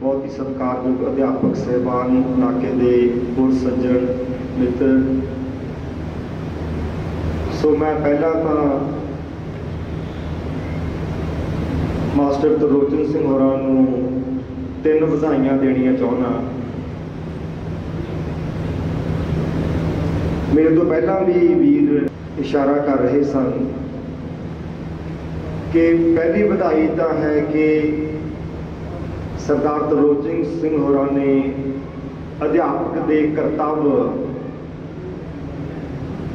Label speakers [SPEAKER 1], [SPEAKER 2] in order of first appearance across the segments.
[SPEAKER 1] ਬਹੁਤ ਹੀ ਸਤਿਕਾਰਯੋਗ ਅਧਿਆਪਕ ਸਹਿਬਾਨ ਨਾਕੇ ਦੇ ਹੋਰ ਸੱਜਣ ਮਿੱਤਰ। ਸੋ ਮੈਂ ਪਹਿਲਾਂ ਤਾਂ ਮਾਸਟਰ ਤਰਲੋਚਨ ਸਿੰਘ ਹੋਰਾਂ ਨੂੰ ਤਿੰਨ ਵਧਾਈਆਂ ਦੇਣੀਆਂ ਚਾਹੁੰਦਾ ਮੇਰੇ ਤੋਂ ਪਹਿਲਾਂ ਵੀ ਵੀਰ ਇਸ਼ਾਰਾ ਕਰ ਰਹੇ ਸਨ ਕਿ ਪਹਿਲੀ ਵਧਾਈ ਤਾਂ ਹੈ ਕਿ ਸਰਦਾਰ ਤਰਲੋਚਨ ਸਿੰਘ ਹੋਰਾਂ ਨੇ ਅਧਿਆਪਕ ਦੇ ਕਰਤੱਵ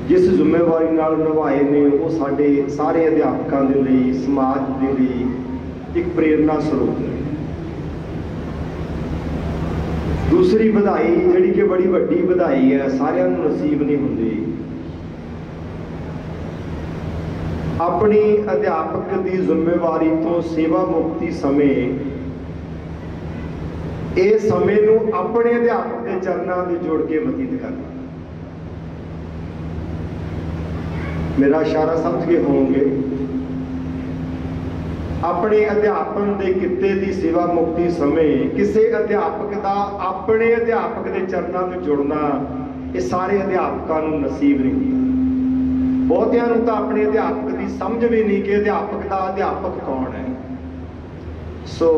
[SPEAKER 1] ਜਿਸ ਜ਼ਿੰਮੇਵਾਰੀ ਨਾਲ ਨਿਭਾਏ ਨੇ, ਉਹ ਸਾਡੇ ਸਾਰੇ ਅਧਿਆਪਕਾਂ ਦੇ ਲਈ, ਸਮਾਜ ਦੇ ਲਈ ਇੱਕ ਪ੍ਰੇਰਨਾ ਸਰੋਤ ਹੈ ਦੂਸਰੀ ਵਧਾਈ, ਜਿਹੜੀ ਕਿ ਬੜੀ ਵੱਡੀ ਵਧਾਈ ਹੈ, ਸਾਰਿਆਂ ਨੂੰ ਨਸੀਬ ਨਹੀਂ ਹੁੰਦੀ। ਆਪਣੀ ਅਧਿਆਪਕ ਦੀ ਜ਼ਿੰਮੇਵਾਰੀ ਤੋਂ ਸੇਵਾ ਮੁਕਤੀ ਸਮੇਂ ਇਹ ਸਮੇਂ ਨੂੰ ਆਪਣੇ ਅਧਿਆਪਕ ਦੇ ਚਰਨਾਂ ਵਿੱਚ ਜੋੜ ਕੇ ਬਤੀਤ ਕਰਨਾ ਮੇਰਾ ਇਸ਼ਾਰਾ ਸਮਝ ਗਏ ਹੋਵੋਗੇ, ਆਪਣੇ ਅਧਿਆਪਨ ਦੇ ਕਿੱਤੇ ਦੀ ਸੇਵਾ ਮੁਕਤੀ ਸਮੇਂ ਕਿਸੇ ਅਧਿਆਪਕ ਦਾ ਆਪਣੇ ਅਧਿਆਪਕ ਦੇ ਚਰਨਾਂ ਵਿੱਚ ਜੁੜਨਾ, ਇਹ ਸਾਰੇ ਅਧਿਆਪਕਾਂ ਨੂੰ ਨਸੀਬ ਨਹੀਂ ਬਹੁਤਿਆਂ ਨੂੰ ਤਾਂ ਆਪਣੇ ਅਧਿਆਪਕ ਦੀ ਸਮਝ ਵੀ ਨਹੀਂ ਕਿ ਅਧਿਆਪਕ ਦਾ ਅਧਿਆਪਕ ਕੌਣ ਹੈ। ਸੋ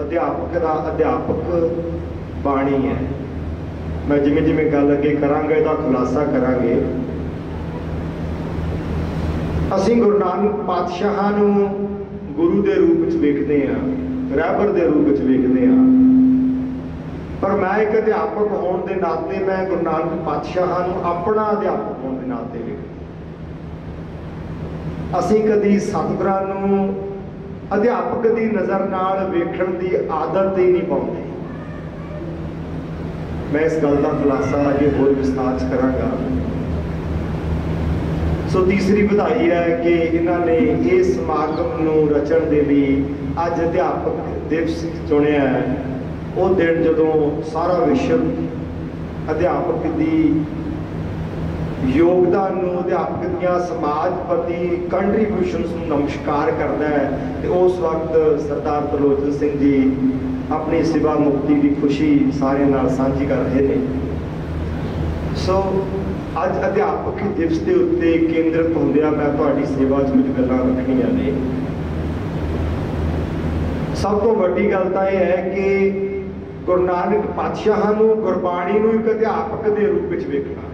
[SPEAKER 1] ਅਧਿਆਪਕ ਦਾ ਅਧਿਆਪਕ ਬਾਣੀ ਹੈ। ਮੈਂ ਜਿਵੇਂ ਜਿਵੇਂ ਗੱਲ ਅੱਗੇ ਕਰਾਂਗਾ, ਇਹਦਾ ਖੁਲਾਸਾ ਕਰਾਂਗੇ। ਅਸੀਂ ਗੁਰੂ ਨਾਨਕ ਪਾਤਸ਼ਾਹ ਨੂੰ ਗੁਰੂ ਦੇ ਰੂਪ ਵਿੱਚ ਵੇਖਦੇ ਹਾਂ ਰਹਿਬਰ ਦੇ ਰੂਪ ਵਿੱਚ ਵੇਖਦੇ ਹਾਂ। ਪਰ ਮੈਂ ਇੱਕ ਅਧਿਆਪਕ ਹੋਣ ਦੇ ਨਾਤੇ ਮੈਂ ਗੁਰੂ ਨਾਨਕ ਪਾਤਸ਼ਾਹ ਨੂੰ ਆਪਣਾ ਅਧਿਆਪਕ ਹੋਣ ਦੇ ਨਾਤੇ ਵੇਖਦਾ। ਅਸੀਂ ਕਦੀ ਸਤਿਗੁਰਾਂ ਨੂੰ ਅਧਿਆਪਕ ਦੀ ਨਜ਼ਰ ਨਾਲ ਵੇਖਣ ਦੀ ਆਦਤ ਹੀ ਨਹੀਂ ਪਾਉਂਦੇ। ਮੈਂ ਇਸ ਗੱਲ ਦਾ ਖੁਲਾਸਾ ਅੱਗੇ ਹੋਰ ਵਿਸਥਾਰ ਚ ਕਰਾਂਗਾ। ਸੋ ਤੀਸਰੀ ਵਧਾਈ ਹੈ ਕਿ ਇਹਨਾਂ ਨੇ ਇਸ ਸਮਾਗਮ ਨੂੰ ਰਚਣ ਦੇ ਲਈ ਅੱਜ ਅਧਿਆਪਕ ਦਿਵਸ ਚੁਣਿਆ ਹੈ। ਉਹ ਦਿਨ ਜਦੋਂ ਸਾਰਾ ਵਿਸ਼ਵ ਅਧਿਆਪਕ ਦੀ ਯੋਗਦਾਨ ਨੂੰ ਅਧਿਆਪਕ ਦੀਆਂ ਸਮਾਜ ਪ੍ਰਤੀ ਕੰਟਰੀਬਿਊਸ਼ਨਸ ਨੂੰ ਨਮਸਕਾਰ ਕਰਦਾ ਹੈ ਤੇ ਉਸ ਵਕਤ ਸਰਦਾਰ ਤਰਲੋਚਨ ਸਿੰਘ ਜੀ ਆਪਣੀ ਸੇਵਾ ਮੁਕਤੀ ਦੀ ਖੁਸ਼ੀ ਸਾਰਿਆਂ ਨਾਲ ਸਾਂਝੀ ਕਰ ਰਹੇ ਨੇ। ਸੋ, ਅੱਜ ਅਧਿਆਪਕ ਦਿਵਸ ਦੇ ਉੱਤੇ ਕੇਂਦਰਿਤ ਹੁੰਦਿਆਂ ਮੈਂ ਤੁਹਾਡੀ ਸੇਵਾ 'ਚ ਕੁਝ ਗੱਲਾਂ ਰੱਖਣੀਆਂ ਨੇ। ਸਭ ਤੋਂ ਵੱਡੀ ਗੱਲ ਤਾਂ ਇਹ ਹੈ ਕਿ ਗੁਰੂ ਨਾਨਕ ਪਾਤਸ਼ਾਹ ਨੂੰ ਗੁਰਬਾਣੀ ਨੂੰ ਇੱਕ ਅਧਿਆਪਕ ਦੇ ਰੂਪ ਵਿੱਚ ਵੇਖਣਾ।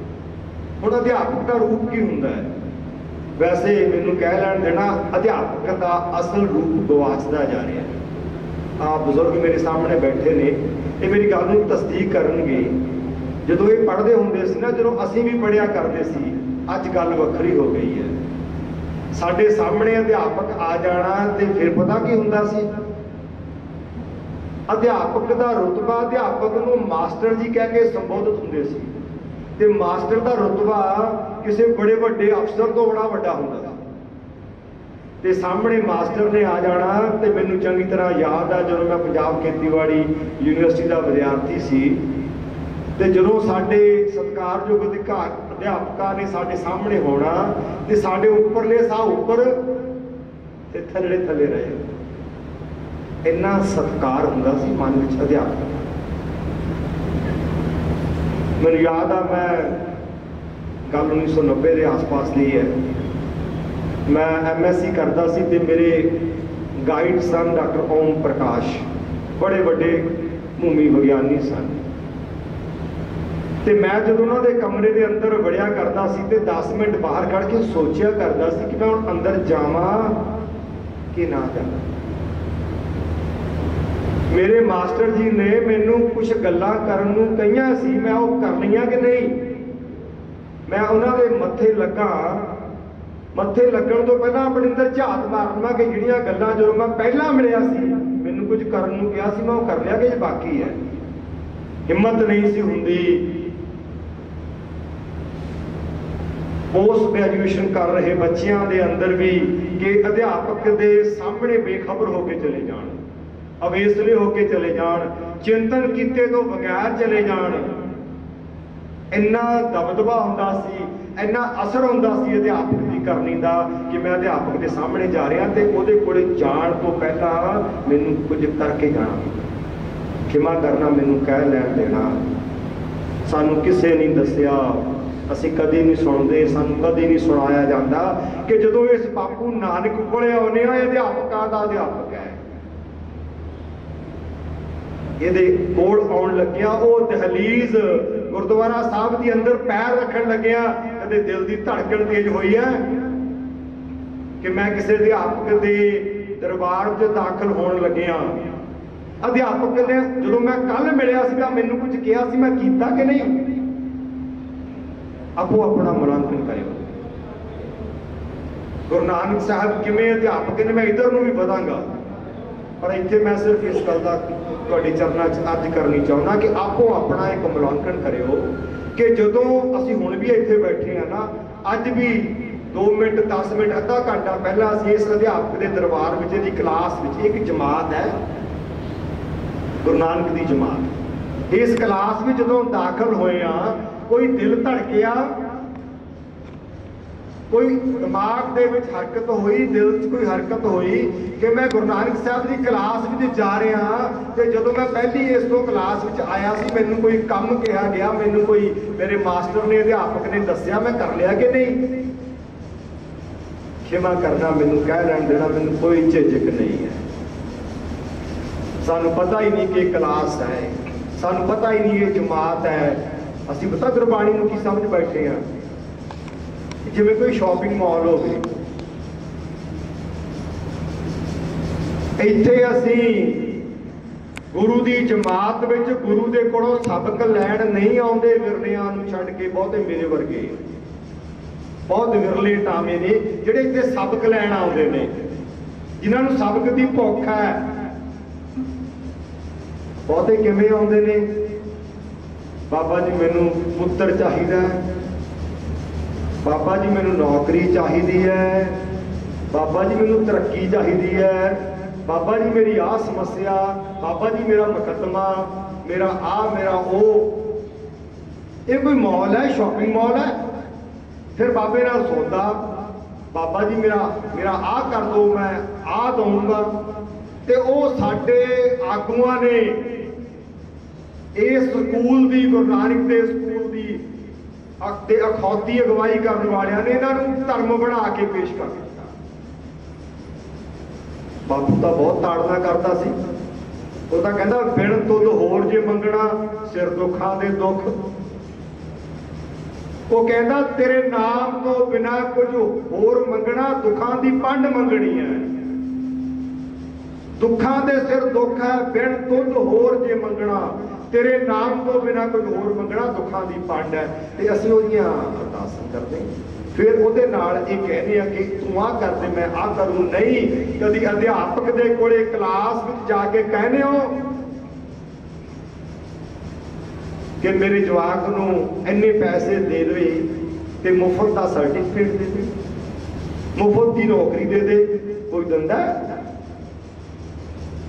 [SPEAKER 1] ਹੁਣ ਅਧਿਆਪਕ ਦਾ ਰੂਪ ਕੀ ਹੁੰਦਾ ਹੈ? ਵੈਸੇ ਮੈਨੂੰ ਕਹਿ ਲੈਣ ਦੇਣਾ, ਅਧਿਆਪਕ ਦਾ ਅਸਲ ਰੂਪ ਗਵਾਚਦਾ ਜਾ ਰਿਹਾ ਹੈ। ਆ ਬਜ਼ੁਰਗ ਮੇਰੇ ਸਾਹਮਣੇ ਬੈਠੇ ਨੇ, ਇਹ ਮੇਰੀ ਗੱਲ ਨੂੰ ਤਸਦੀਕ ਕਰਨਗੇ। ਜਦੋਂ ਇਹ ਪੜ੍ਹਦੇ ਹੁੰਦੇ ਸੀ ਨਾ, ਜਦੋਂ ਅਸੀਂ ਵੀ ਪੜ੍ਹਿਆ ਕਰਦੇ ਸੀ, ਅੱਜ ਗੱਲ ਵੱਖਰੀ ਹੋ ਗਈ ਹੈ। ਸਾਡੇ ਸਾਹਮਣੇ ਅਧਿਆਪਕ ਆ ਜਾਣਾ ਤੇ ਫਿਰ ਪਤਾ ਕੀ ਹੁੰਦਾ ਸੀ? ਅਧਿਆਪਕ ਦਾ ਰੁਤਬਾ ਅਧਿਆਪਕ ਨੂੰ ਮਾਸਟਰ ਜੀ ਕਹਿ ਕੇ ਸੰਬੋਧਿਤ ਹੁੰਦੇ ਸੀ। ਤੇ ਮਾਸਟਰ ਦਾ ਰੁਤਬਾ ਕਿਸੇ ਬੜੇ ਵੱਡੇ ਅਫਸਰ ਤੋਂ ਬੜਾ ਵੱਡਾ ਹੁੰਦਾ ਸੀ। ਤੇ ਸਾਹਮਣੇ ਮਾਸਟਰ ਨੇ ਆ ਜਾਣਾ ਤੇ ਮੈਨੂੰ ਚੰਗੀ ਤਰ੍ਹਾਂ ਯਾਦ ਆ, ਜਦੋਂ ਮੈਂ ਪੰਜਾਬ ਖੇਤੀਬਾੜੀ ਯੂਨੀਵਰਸਿਟੀ ਦਾ ਵਿਦਿਆਰਥੀ ਸੀ। ਤੇ ਜਦੋਂ ਸਾਡੇ ਸਤਿਕਾਰਯੋਗ ਅਧਿਕਾਰ, ਅਧਿਆਪਕਾਂ ਨੇ ਸਾਡੇ ਸਾਹਮਣੇ ਹੋਣਾ ਤੇ ਸਾਡੇ ਉੱਪਰਲੇ ਸਾਹ ਉੱਪਰ ਤੇ ਥੱਲੇ ਥੱਲੇ ਰਹੇ। ਇੰਨਾ ਸਤਿਕਾਰ ਹੁੰਦਾ ਸੀ ਮਨ ਵਿੱਚ ਅਧਿਆਪਕ। ਮੈਨੂੰ ਯਾਦ ਆ, ਮੈਂ ਗੱਲ 1990 ਦੇ ਆਸ-ਪਾਸ ਦੀ ਹੈ। ਮੈਂ ਐਮਐਸਸੀ ਕਰਦਾ ਸੀ ਤੇ ਮੇਰੇ ਗਾਈਡ ਸਨ ਡਾਕਟਰ ਓਮ ਪ੍ਰਕਾਸ਼ ਬੜੇ ਵੱਡੇ ਭੂਮੀ ਵਿਗਿਆਨੀ ਸਨ। ਤੇ ਮੈਂ ਜਦੋਂ ਉਹਨਾਂ ਦੇ ਕਮਰੇ ਦੇ ਅੰਦਰ ਵੜਿਆ ਕਰਦਾ ਸੀ ਤੇ 10 ਮਿੰਟ ਬਾਹਰ ਖੜ ਕੇ ਸੋਚਿਆ ਕਰਦਾ ਸੀ ਕਿ ਮੈਂ ਹੁਣ ਅੰਦਰ ਜਾਵਾਂ ਕਿ ਨਾ ਜਾਵਾਂ। ਮੇਰੇ ਮਾਸਟਰ ਜੀ ਨੇ ਮੈਨੂੰ ਕੁਝ ਗੱਲਾਂ ਕਰਨ ਨੂੰ ਕਹੀਆਂ ਸੀ, ਮੈਂ ਉਹ ਕਰ ਲਈਆਂ ਕਿ ਨਹੀਂ? ਮੈਂ ਉਹਨਾਂ ਦੇ ਮੱਥੇ ਲੱਗਾ। ਮੱਥੇ ਲੱਗਣ ਤੋਂ ਪਹਿਲਾਂ ਆਪਣੇ ਅੰਦਰ ਝਾਤ ਮਾਰਨਾ ਕਿ ਜਿਹੜੀਆਂ ਗੱਲਾਂ ਜਦੋਂ ਮੈਂ ਪਹਿਲਾਂ ਮਿਲਿਆ ਸੀ, ਮੈਨੂੰ ਕੁਝ ਕਰਨ ਨੂੰ ਕਿਹਾ ਸੀ, ਮੈਂ ਉਹ ਕਰ ਲਿਆ ਕਿ ਬਾਕੀ ਹੈ। ਹਿੰਮਤ ਨਹੀਂ ਸੀ ਹੁੰਦੀ। ਪੋਸਟ ਗ੍ਰੈਜੂਏਸ਼ਨ ਕਰ ਰਹੇ ਬੱਚਿਆਂ ਦੇ ਅੰਦਰ ਵੀ ਕਿ ਅਧਿਆਪਕ ਦੇ ਸਾਹਮਣੇ ਬੇਖਬਰ ਹੋ ਕੇ ਚਲੇ ਜਾਣ। ਅਵੇਸਲੇ ਹੋ ਕੇ ਚਲੇ ਜਾਣ, ਚਿੰਤਨ ਕੀਤੇ ਤੋਂ ਬਗੈਰ ਚਲੇ ਜਾਣ। ਇੰਨਾ ਦਬਦਬਾ ਹੁੰਦਾ ਸੀ, ਇੰਨਾ ਅਸਰ ਹੁੰਦਾ ਸੀ ਅਧਿਆਪਕ ਦੀ ਕਰਨੀ ਦਾ ਕਿ ਮੈਂ ਅਧਿਆਪਕ ਦੇ ਸਾਹਮਣੇ ਜਾ ਰਿਹਾ ਤੇ ਉਹਦੇ ਕੋਲੇ ਜਾਣ ਤੋਂ ਪਹਿਲਾਂ ਮੈਨੂੰ ਕੁਝ ਕਰਕੇ ਜਾਣਾ ਖਿਮਾ ਕਰਨਾ, ਮੈਨੂੰ ਕਹਿ ਲੈਣ ਦੇਣਾ। ਸਾਨੂੰ ਕਿਸੇ ਨਹੀਂ ਦੱਸਿਆ, ਅਸੀਂ ਕਦੇ ਨਹੀਂ ਸੁਣਦੇ, ਸਾਨੂੰ ਕਦੇ ਨਹੀਂ ਸੁਣਾਇਆ ਜਾਂਦਾ ਕਿ ਜਦੋਂ ਇਸ ਬਾਪੂ ਨਾਨਕ ਕੋਲੇ ਆਉਨੇ ਆ ਇਹ ਅਧਿਆਪਕਾਂ ਦਾ ਅਧਿਆਪਕ ਹੈ। ਇਹਦੇ ਕੋਲ ਆਉਣ ਲੱਗਿਆ, ਉਹ ਦਹਲੀਜ਼ ਗੁਰਦੁਆਰਾ ਸਾਹਿਬ ਦੇ ਅੰਦਰ ਪੈਰ ਰੱਖਣ ਲੱਗਿਆ ਕਦੇ ਦਿਲ ਦੀ ਧੜਕਣ ਤੇਜ਼ ਹੋਈ ਹੈ ਕਿ ਮੈਂ ਕਿਸੇ ਅਧਿਆਪਕ ਦੇ ਦਰਬਾਰ 'ਚ ਦਾਖਲ ਹੋਣ ਲੱਗਿਆ। ਅਧਿਆਪਕ ਨੇ ਜਦੋਂ ਮੈਂ ਕੱਲ ਮਿਲਿਆ ਸੀਗਾ, ਮੈਨੂੰ ਕੁਝ ਕਿਹਾ ਸੀ, ਮੈਂ ਕੀਤਾ ਕਿ ਨਹੀਂ? ਆਪੋ ਆਪਣਾ ਮੁਲਾਂਕਣ ਕਰਿਓ। ਗੁਰੂ ਨਾਨਕ ਸਾਹਿਬ ਕਿਵੇਂ ਅਧਿਆਪਕ ਨੇ, ਮੈਂ ਇਧਰ ਨੂੰ ਵੀ ਵਧਾਂਗਾ। ਪਰ ਇੱਥੇ ਮੈਂ ਸਿਰਫ ਇਸ ਗੱਲ ਦਾ ਤੁਹਾਡੇ ਚਰਨਾਂ 'ਚ ਅੱਜ ਕਰਨੀ ਚਾਹੁੰਦਾ ਕਿ ਆਪੋ ਆਪਣਾ ਇੱਕ ਮੁਲਾਂਕਣ ਕਰਿਓ ਕਿ ਜਦੋਂ ਅਸੀਂ ਹੁਣ ਵੀ ਇੱਥੇ ਬੈਠੇ ਆ ਨਾ, ਅੱਜ ਵੀ 2 ਮਿੰਟ 10 ਮਿੰਟ, ਅੱਧਾ ਘੰਟਾ ਪਹਿਲਾਂ ਅਸੀਂ ਇਸ ਅਧਿਆਪਕ ਦੇ ਦਰਬਾਰ ਵਿੱਚ ਦੀ ਕਲਾਸ ਵਿੱਚ ਇੱਕ ਜਮਾਤ ਹੈ, ਗੁਰੂ ਨਾਨਕ ਦੀ ਜਮਾਤ। ਇਸ ਕਲਾਸ ਵਿੱਚ ਜਦੋਂ ਦਾਖਲ ਹੋਏ ਆ ਕੋਈ ਦਿਲ ਧੜਕਿਆ ਕੋਈ ਦਿਮਾਗ ਦੇ ਵਿੱਚ ਹਰਕਤ ਹੋਈ, ਦਿਲ 'ਚ ਕੋਈ ਹਰਕਤ ਹੋਈ ਕਿ ਮੈਂ ਗੁਰੂ ਨਾਨਕ ਸਾਹਿਬ ਦੀ ਕਲਾਸ ਵਿੱਚ ਜਾ ਰਿਹਾ ਤੇ ਜਦੋਂ ਮੈਂ ਪਹਿਲੀ ਇਸ ਤੋਂ ਕਲਾਸ ਵਿੱਚ ਆਇਆ ਸੀ, ਮੈਨੂੰ ਕੋਈ ਕੰਮ ਕਿਹਾ ਗਿਆ, ਮੈਨੂੰ ਕੋਈ ਮੇਰੇ ਮਾਸਟਰ ਨੇ, ਅਧਿਆਪਕ ਨੇ ਦੱਸਿਆ ਮੈਂ ਕਰ ਲਿਆ ਕਿ ਨਹੀਂ? ਖਿਮਾ ਕਰਨਾ ਮੈਨੂੰ ਕਹਿ ਲੈਣ ਦੇਣਾ, ਮੈਨੂੰ ਕੋਈ ਝਿਜਕ ਨਹੀਂ ਹੈ। ਸਾਨੂੰ ਪਤਾ ਹੀ ਨਹੀਂ ਕਿ ਕਲਾਸ ਹੈ, ਸਾਨੂੰ ਪਤਾ ਹੀ ਨਹੀਂ ਇਹ ਜਮਾਤ ਹੈ। ਅਸੀਂ ਪਤਾ ਗੁਰਬਾਣੀ ਨੂੰ ਕੀ ਸਮਝ ਬੈਠੇ ਆ ਜਿਵੇਂ ਕੋਈ ਸ਼ਾਪਿੰਗ ਮਾਲ ਹੋਵੇ। ਇੱਥੇ ਅਸੀਂ ਗੁਰੂ ਦੀ ਜਮਾਤ ਵਿੱਚ ਗੁਰੂ ਦੇ ਕੋਲੋਂ ਸਬਕ ਲੈਣ ਨਹੀਂ ਆਉਂਦੇ, ਵਿਰਲਿਆਂ ਨੂੰ ਛੱਡ ਕੇ ਬਹੁਤੇ ਮੇਰੇ ਵਰਗੇ। ਬਹੁਤ ਵਿਰਲੇ ਟਾਵੇਂ ਨੇ, ਜਿਹੜੇ ਇੱਥੇ ਸਬਕ ਲੈਣ ਆਉਂਦੇ ਨੇ। ਜਿਨ੍ਹਾਂ ਨੂੰ ਸਬਕ ਦੀ ਭੁੱਖ ਹੈ। ਬਹੁਤੇ ਕਿਵੇਂ ਆਉਂਦੇ ਨੇ? ਬਾਬਾ ਜੀ, ਮੈਨੂੰ ਪੁੱਤਰ ਚਾਹੀਦਾ ਹੈ। ਬਾਬਾ ਜੀ ਮੈਨੂੰ ਨੌਕਰੀ ਚਾਹੀਦੀ ਹੈ। ਬਾਬਾ ਜੀ ਮੈਨੂੰ ਤਰੱਕੀ ਚਾਹੀਦੀ ਹੈ। ਬਾਬਾ ਜੀ ਮੇਰੀ ਆਹ ਸਮੱਸਿਆ, ਬਾਬਾ ਜੀ ਮੇਰਾ ਮੁਕੱਦਮਾ, ਮੇਰਾ ਆ ਮੇਰਾ ਉਹ। ਇਹ ਕੋਈ ਮਾਲ ਹੈ ਸ਼ਾਪਿੰਗ ਮਾਲ ਹੈ? ਫਿਰ ਬਾਬੇ ਨਾਲ ਸੌਦਾ। ਬਾਬਾ ਜੀ ਮੇਰਾ ਮੇਰਾ ਆਹ ਕਰ ਦੋ, ਮੈਂ ਆਹ ਦਊਂਗਾ। ਤੇ ਉਹ ਸਾਡੇ ਆਗੂਆਂ ਨੇ ਇਸ ਸਕੂਲ ਦੀ, ਗੁਰੂ ਨਾਨਕ ਦੇਵ ਸਕੂਲ ਦੀ ਤੇ ਅਖੌਤੀ ਅਗਵਾਈ ਕਰਨ ਵਾਲਿਆਂ ਨੇ ਇਹਨਾਂ ਨੂੰ ਧਰਮ ਬਣਾ ਕੇ ਪੇਸ਼ ਕਰ ਦਿੱਤਾ। ਬਾਪੂ ਤਾਂ ਬਹੁਤ ਤਾੜਨਾ ਕਰਦਾ ਸੀ। ਉਹ ਤਾਂ ਕਹਿੰਦਾ, ਬਿਨ ਤੁਧ ਹੋਰ ਜੇ ਮੰਗਣਾ, ਸਿਰ ਦੁੱਖਾਂ ਦੇ ਦੁੱਖ। ਉਹ ਕਹਿੰਦਾ, ਤੇਰੇ ਨਾਮ ਤੋਂ ਬਿਨਾ ਕੁਝ ਹੋਰ ਮੰਗਣਾ, ਦੁੱਖਾਂ ਦੀ ਪੰਡ ਮੰਗਣੀ ਹੈ। ਦੁੱਖਾਂ ਦੇ ਸਿਰ ਦੁੱਖ ਹੈ, ਬਿਨ ਤੁਧ ਹੋਰ ਜੇ ਮੰਗਣਾ ਤੇਰੇ ਨਾਮ ਤੋਂ ਬਿਨਾ ਕੋਈ ਹੋਰ ਮੰਗਣਾ ਦੁੱਖਾਂ ਦੀ ਪੰਡ ਹੈ। ਤੇ ਅਸੀਂ ਉਹਦੀਆਂ ਅਰਦਾਸਾਂ ਕਰਦੇ ਫਿਰ ਉਹਦੇ ਨਾਲ ਇਹ ਕਹਿੰਦੇ ਆ ਕਿ ਤੂੰ ਆ ਕਰ ਦੇ, ਮੈਂ ਆ ਕਰੂੰ। ਨਹੀਂ, ਕਦੀ ਅਧਿਆਪਕ ਦੇ ਕੋਲੇ ਕਲਾਸ ਵਿੱਚ ਜਾ ਕੇ ਕਹਿੰਦੇ ਹੋ ਕਿ ਮੇਰੇ ਜਵਾਕ ਨੂੰ ਇੰਨੇ ਪੈਸੇ ਦੇ ਦੇਵੇ ਤੇ ਮੁਫਤ ਦਾ ਸਰਟੀਫਿਕੇਟ ਦੇ ਦੇ, ਮੁਫਤ ਦੀ ਨੌਕਰੀ ਦੇ ਦੇ, ਕੋਈ ਦੰਦਾ?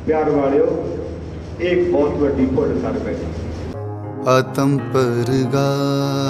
[SPEAKER 1] ਪਿਆਰ ਵਾਲਿਓ ਇੱਕ ਬਹੁਤ ਵੱਡੀ ਭੁੱਲ ਕਰ ਬੈਠੇ
[SPEAKER 2] ਆਤਮ ਪਰਗਾਸ